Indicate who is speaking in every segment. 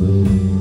Speaker 1: Boom.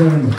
Speaker 1: Thank